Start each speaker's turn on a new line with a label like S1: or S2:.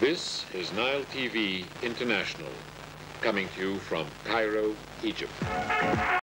S1: This is Nile TV International, coming to you from Cairo, Egypt.